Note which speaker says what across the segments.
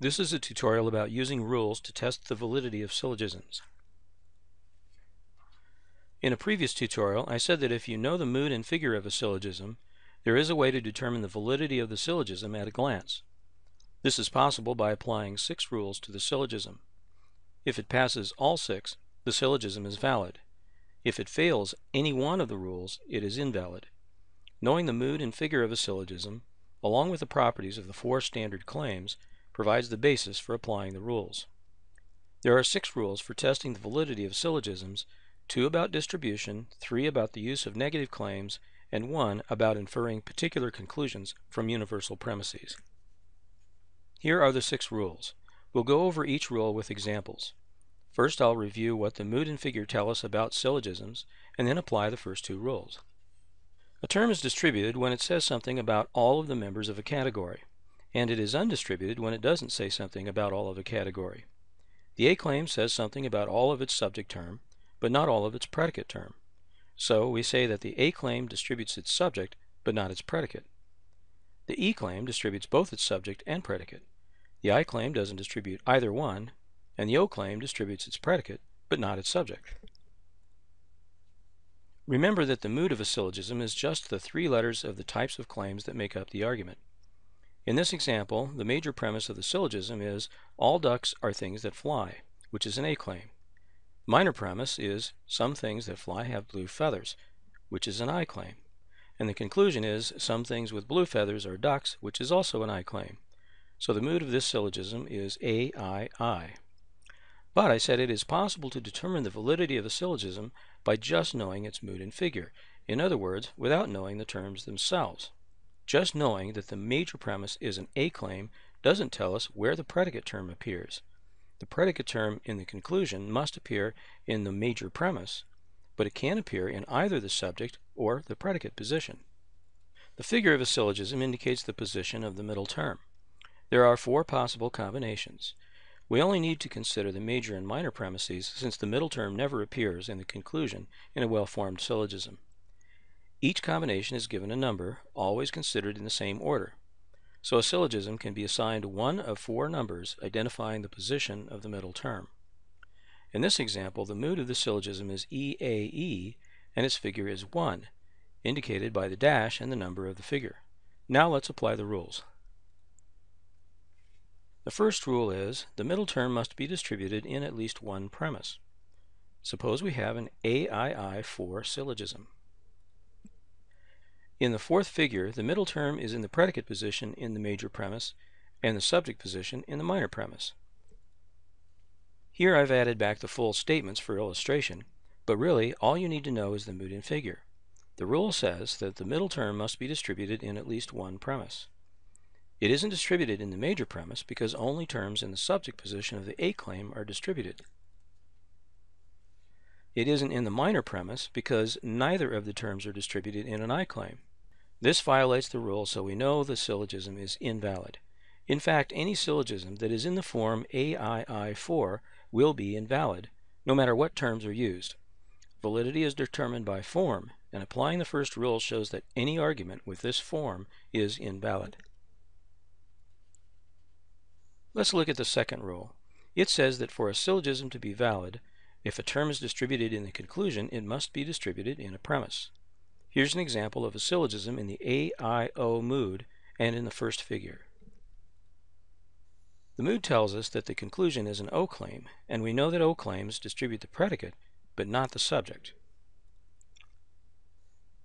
Speaker 1: This is a tutorial about using rules to test the validity of syllogisms. In a previous tutorial, I said that if you know the mood and figure of a syllogism, there is a way to determine the validity of the syllogism at a glance. This is possible by applying six rules to the syllogism. If it passes all six, the syllogism is valid. If it fails any one of the rules, it is invalid. Knowing the mood and figure of a syllogism, along with the properties of the four standard claims, provides the basis for applying the rules. There are six rules for testing the validity of syllogisms, two about distribution, three about the use of negative claims, and one about inferring particular conclusions from universal premises. Here are the six rules. We'll go over each rule with examples. First I'll review what the mood and figure tell us about syllogisms, and then apply the first two rules. A term is distributed when it says something about all of the members of a category and it is undistributed when it doesn't say something about all of a category. The A claim says something about all of its subject term, but not all of its predicate term. So we say that the A claim distributes its subject, but not its predicate. The E claim distributes both its subject and predicate. The I claim doesn't distribute either one, and the O claim distributes its predicate, but not its subject. Remember that the mood of a syllogism is just the three letters of the types of claims that make up the argument. In this example, the major premise of the syllogism is all ducks are things that fly, which is an A claim. Minor premise is some things that fly have blue feathers, which is an I claim. And the conclusion is some things with blue feathers are ducks, which is also an I claim. So the mood of this syllogism is A, I, I. But I said it is possible to determine the validity of a syllogism by just knowing its mood and figure. In other words, without knowing the terms themselves. Just knowing that the major premise is an A claim doesn't tell us where the predicate term appears. The predicate term in the conclusion must appear in the major premise, but it can appear in either the subject or the predicate position. The figure of a syllogism indicates the position of the middle term. There are four possible combinations. We only need to consider the major and minor premises since the middle term never appears in the conclusion in a well-formed syllogism. Each combination is given a number, always considered in the same order. So a syllogism can be assigned one of four numbers identifying the position of the middle term. In this example, the mood of the syllogism is EAE and its figure is 1, indicated by the dash and the number of the figure. Now let's apply the rules. The first rule is the middle term must be distributed in at least one premise. Suppose we have an AII4 syllogism. In the fourth figure, the middle term is in the predicate position in the major premise and the subject position in the minor premise. Here I've added back the full statements for illustration, but really all you need to know is the mood and figure. The rule says that the middle term must be distributed in at least one premise. It isn't distributed in the major premise because only terms in the subject position of the A claim are distributed. It isn't in the minor premise because neither of the terms are distributed in an I claim. This violates the rule so we know the syllogism is invalid. In fact, any syllogism that is in the form AII4 will be invalid, no matter what terms are used. Validity is determined by form, and applying the first rule shows that any argument with this form is invalid. Let's look at the second rule. It says that for a syllogism to be valid, if a term is distributed in the conclusion, it must be distributed in a premise. Here's an example of a syllogism in the AIO mood and in the first figure. The mood tells us that the conclusion is an O claim, and we know that O claims distribute the predicate, but not the subject.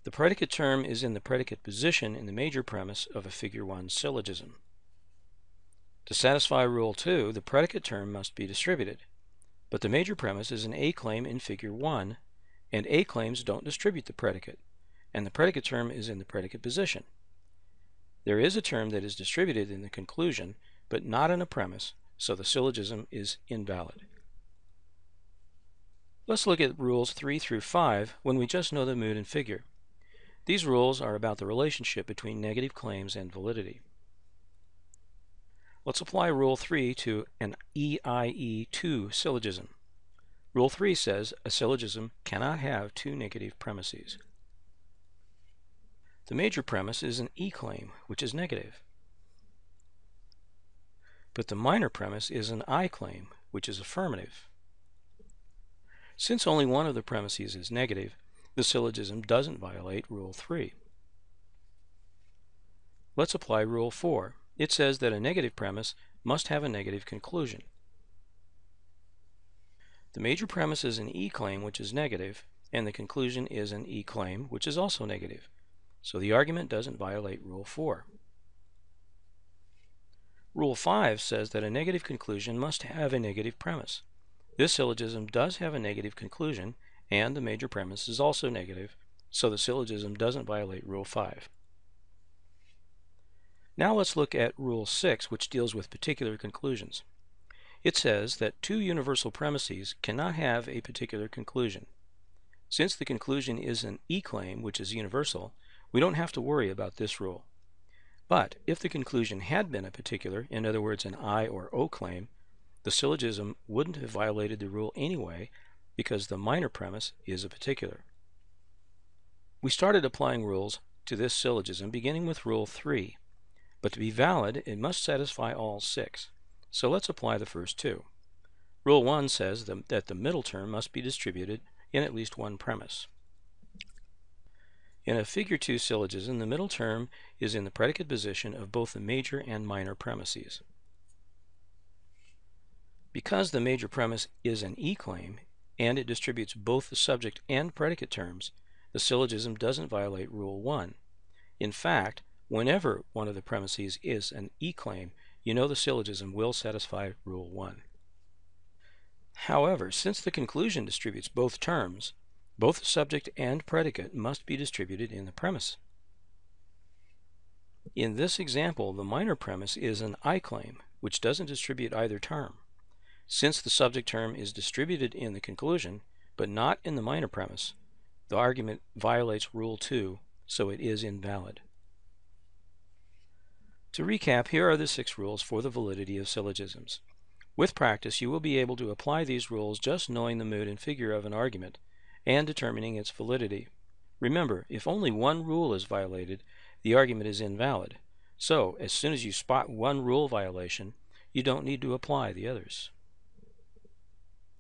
Speaker 1: The predicate term is in the predicate position in the major premise of a figure 1 syllogism. To satisfy Rule 2, the predicate term must be distributed, but the major premise is an A claim in figure 1, and A claims don't distribute the predicate and the predicate term is in the predicate position. There is a term that is distributed in the conclusion, but not in a premise, so the syllogism is invalid. Let's look at rules 3 through 5 when we just know the mood and figure. These rules are about the relationship between negative claims and validity. Let's apply Rule 3 to an EIE2 syllogism. Rule 3 says a syllogism cannot have two negative premises. The major premise is an E claim, which is negative. but the minor premise is an I claim, which is affirmative. Since only one of the premises is negative, the syllogism doesn't violate Rule 3. Let's apply Rule 4. It says that a negative premise must have a negative conclusion. The major premise is an E claim, which is negative, and the conclusion is an E claim, which is also negative. So the argument doesn't violate Rule 4. Rule 5 says that a negative conclusion must have a negative premise. This syllogism does have a negative conclusion, and the major premise is also negative, so the syllogism doesn't violate Rule 5. Now let's look at Rule 6, which deals with particular conclusions. It says that two universal premises cannot have a particular conclusion. Since the conclusion is an E-claim, which is universal, we don't have to worry about this rule. But if the conclusion had been a particular, in other words an I or O claim, the syllogism wouldn't have violated the rule anyway because the minor premise is a particular. We started applying rules to this syllogism beginning with Rule 3, but to be valid it must satisfy all six. So let's apply the first two. Rule 1 says that the middle term must be distributed in at least one premise. In a figure 2 syllogism, the middle term is in the predicate position of both the major and minor premises. Because the major premise is an E-claim, and it distributes both the subject and predicate terms, the syllogism doesn't violate Rule 1. In fact, whenever one of the premises is an E-claim, you know the syllogism will satisfy Rule 1. However, since the conclusion distributes both terms, both subject and predicate must be distributed in the premise. In this example, the minor premise is an I claim, which doesn't distribute either term. Since the subject term is distributed in the conclusion, but not in the minor premise, the argument violates Rule 2, so it is invalid. To recap, here are the six rules for the validity of syllogisms. With practice, you will be able to apply these rules just knowing the mood and figure of an argument and determining its validity. Remember, if only one rule is violated, the argument is invalid. So, as soon as you spot one rule violation, you don't need to apply the others.